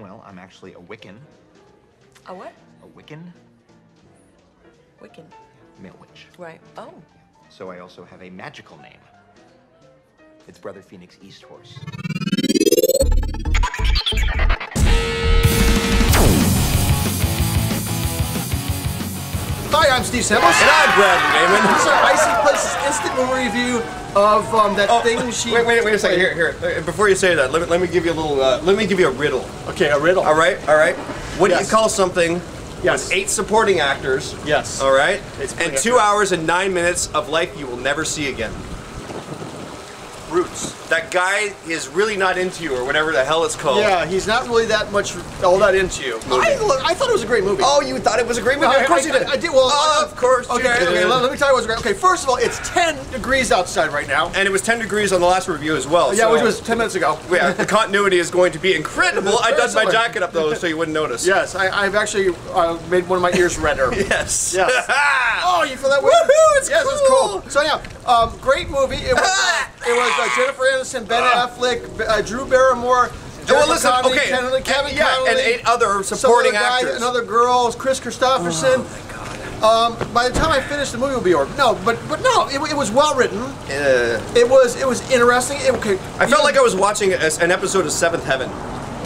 Well, I'm actually a Wiccan. A what? A Wiccan Wiccan. male witch. Right. Oh. So I also have a magical name. It's Brother Phoenix East Horse. Steve Samblis. And I'm Bradley Daymond. This is our IC Places instant movie review of um, that Oh, thing she. wait, wait, wait a second. Here, here. Uh, Before you say that, let me, let me give you a little. Uh, let me give you a riddle. Okay, a riddle. All right, all right. What do you call something? Yes. With eight supporting actors. Yes. All right. Eight And two actors. hours and nine minutes of life you will never see again. Roots. That guy is really not into you, or whatever the hell it's called. Yeah, he's not really that much all that into you. I, look, I thought it was a great movie. Oh, you thought it was a great movie? No, of course I, you did. I, I did. Well, Oh, uh, of course. you Okay, did. okay. Let, let me tell you what's great. Okay, first of all, it's 10 degrees outside right now. And it was 10 degrees on the last review as well. Yeah, so- which was 10 minutes ago. Yeah, the continuity is going to be incredible. I done my jacket up though, so you wouldn't notice. Yes, I, I've actually uh, made one of my ears redder. Yes. Yes. Oh, you feel that way? Woohoo, it's yes, cool. it's cool. So yeah, um, great movie. It was uh, it was uh, Jennifer Aniston, Ben Affleck, uh, Drew Barrymore, well, listen, Connelly, okay, Kevin, yeah, Connelly, and eight other supporting other guy, actors. another girl, Kris Kristofferson. Um, by the time I finished, the movie will be over. No, but but no, it, it was well written. Uh, It was it was interesting. It, okay, I felt like I was watching a, an episode of Seventh Heaven.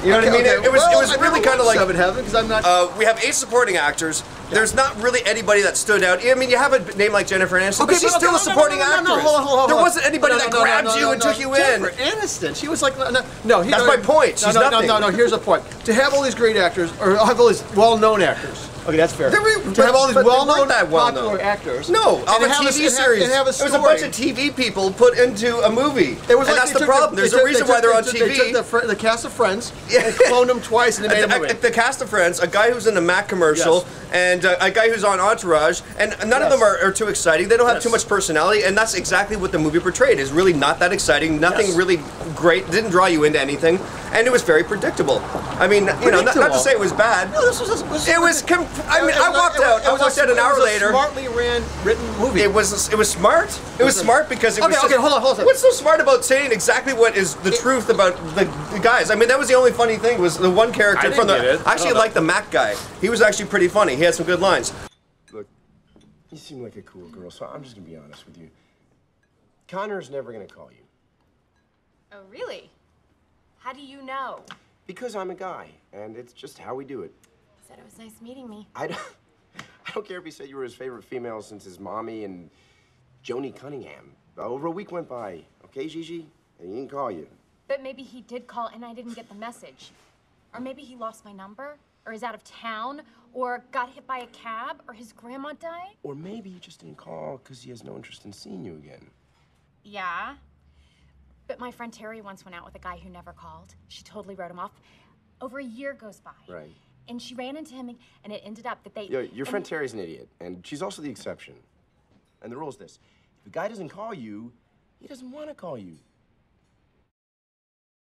You know what I mean? It, it was well, it was I've really kind of like Seven Heaven because I'm not. uh, we have eight supporting actors. There's not really anybody that stood out. I mean, you have a name like Jennifer Aniston, but she's but okay, still no, a supporting no, no, actress. Hold on, hold on, there wasn't anybody that grabbed you and took you Jennifer in. Aniston. She was like no, no. he- That's my point. She's no, no, nothing. no, no. Here's the point. To have all these great actors, or have all these well-known actors. Okay, that's fair. They were- to but- have all these but they weren't well-known, well-known. popular actors. No, and of a have TV and have- series. And have a it was a bunch of TV people put into a movie. It was and like that's the problem. they There's took- a reason they why they're on took- TV. They took the, the cast of Friends Yeah. and cloned them twice, and they made a movie. the cast of Friends, a guy who's in the Mac commercial, Yes. and uh, a guy who's on Entourage, and none of them are, are too exciting. They don't have Yes. too much personality, and that's exactly what the movie portrayed. Is really not that exciting. Nothing really great. Didn't draw you into anything, and it was very predictable. I mean, you know, not, not to say it was bad. No, this was. This was It was. Com- I mean, I walked out. I walked out an hour later. Smartly ran, written movie. It was it was smart. It was smart because it was. Okay, okay, hold on, hold on. What's so smart about saying exactly what is the truth about the, the guys? I mean, that was the only funny thing was the one character I from the. didn't get it. I I actually don't liked the Mac guy. He was actually pretty funny. He had some good lines. Look, you seem like a cool girl, so I'm just gonna be honest with you. Connor's never gonna call you. Oh, really? How do you know? Because I'm a guy, and it's just how we do it. He Said it was nice meeting me. I don't, I don't care if he said you were his favorite female since his mommy and Joanie Cunningham. Over a week went by, okay, Gigi? And he didn't call you. But maybe he did call and I didn't get the message. Or maybe he lost my number, or is out of town, or got hit by a cab, or his grandma died. Or maybe he just didn't call because he has no interest in seeing you again. Yeah. But my friend Terry once went out with a guy who never called. She totally wrote him off. Over a year goes by. Right. And she ran into him, and it ended up that they. Yo, your friend Terry's an idiot, and she's also the exception. And the rule is this if a guy doesn't call you, he doesn't want to call you.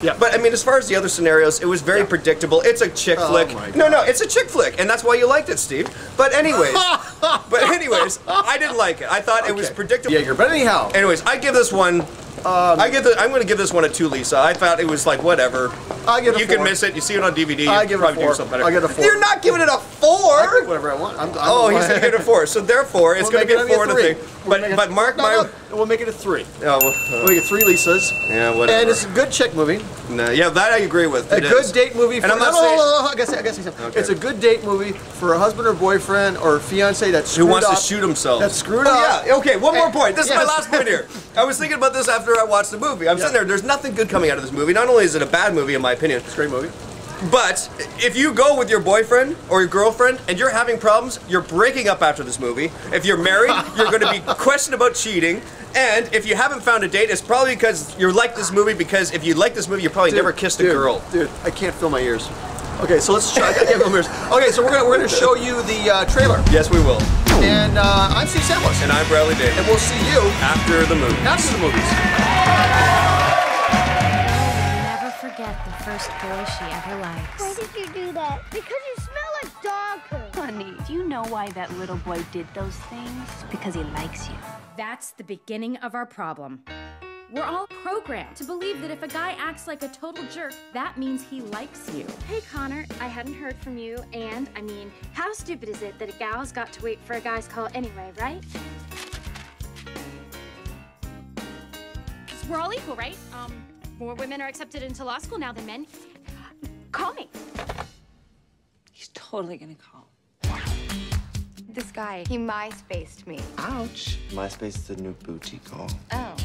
Yeah. But I mean, as far as the other scenarios, it was very predictable. It's a chick Oh flick. my No, no, it's a chick flick, and that's why you liked it, Steve. But anyways, but anyways, I didn't like it. I thought it was predictable. Jaeger, but anyhow, Anyways, I give this one. Um, I give the, I'm going to give this one a two, Lisa. I thought it was like whatever. I give a You four. can miss it. You see it on DVD. I give it a do four. something better. I give it a four. You're not giving it a four. whatever I want. I'm, I'm Oh, he's going to give it a four. So therefore, it's We'll going to be a four and a three. thing. We'll But but mark no, my. no, we'll make it a three. Oh, We'll uh. well, make it three Lisas. Yeah, whatever. And it's a good chick movie. no, yeah, that I agree with. A It good is. date movie for And I'm no, not no, saying no, no, I say, I gotta. Okay. It's a good date movie for a husband or boyfriend or fiance that's who wants to shoot himself. That's screwed oh, up. Yeah. Okay. One more eh, point. This is my last point here. I was thinking about this after I watched the movie. I'm sitting there. There's nothing good coming out of this movie. Not only is it a bad movie, in my opinion, It's a great movie. But if you go with your boyfriend or your girlfriend and you're having problems, you're breaking up after this movie. If you're married, you're going to be questioned about cheating. And if you haven't found a date, it's probably because you like this movie. Because if you like this movie, you probably never kissed a dude, girl. Dude, I can't feel my ears. Okay, so let's try. I can't feel. Okay, so we're gonna we're gonna show you the uh, trailer, Yes, we will. and uh, I'm Steve Samblis, And I'm Bradley Davis. and we'll see you After the movie. after the movies. Never forget the first boy she ever likes. Why did you do that? Because you smell like dog poo. Honey, do you know why that little boy did those things? Because he likes you. That's the beginning of our problem. We're all programmed to believe that if a guy acts like a total jerk, that means he likes you. Hey Connor, I hadn't heard from you, and I mean, how stupid is it that a gal's got to wait for a guy's call anyway, right? we're all equal, right? Um, more women are accepted into law school now than men. Call me. He's totally gonna call. This guy, he MySpaced me. Ouch. MySpace is the new booty call. Oh.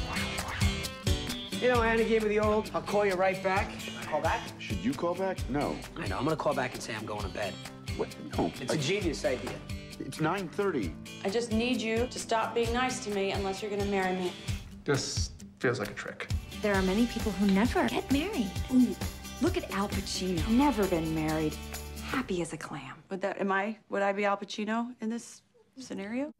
You know, Anna gave me the old, I'll call you right back. Call back? Should you call back? No. I know, I'm gonna call back and say I'm going to bed. What? No. It's a genius idea. It's 9.30. I just need you to stop being nice to me unless you're gonna marry me. This feels like a trick. There are many people who never get married. Look at Al Pacino. Never been married. Happy as a clam. Would that am I would I be Al Pacino in this scenario?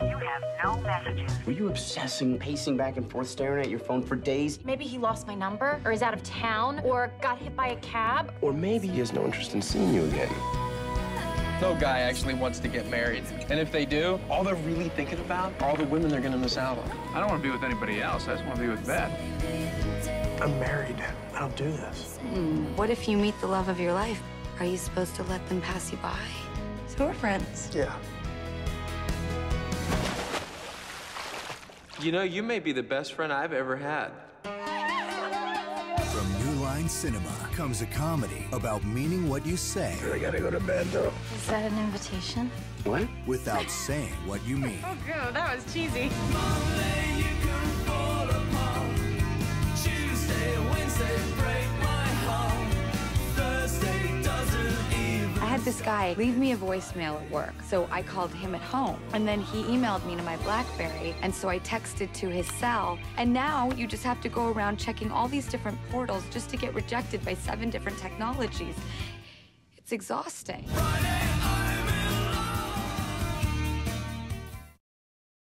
You have no messages. Were you obsessing, pacing back and forth, staring at your phone for days? Maybe he lost my number, or is out of town, or got hit by a cab. Or maybe he has no interest in seeing you again. No guy actually wants to get married. And if they do, all they're really thinking about are all the women they're gonna miss out on. I don't want to be with anybody else. I just want to be with Beth. I'm married. I don't do this. Hmm, what if you meet the love of your life? Are you supposed to let them pass you by? So we're friends. Yeah. You know, you may be the best friend I've ever had. From New Line Cinema comes a comedy about meaning what you say. I gotta go to bed, though. Is that an invitation? What? Without saying what you mean. Oh, God, that was cheesy. This guy leave me a voicemail at work, so I called him at home. And then he emailed me to my Blackberry, and so I texted to his cell. And now you just have to go around checking all these different portals just to get rejected by seven different technologies. It's exhausting.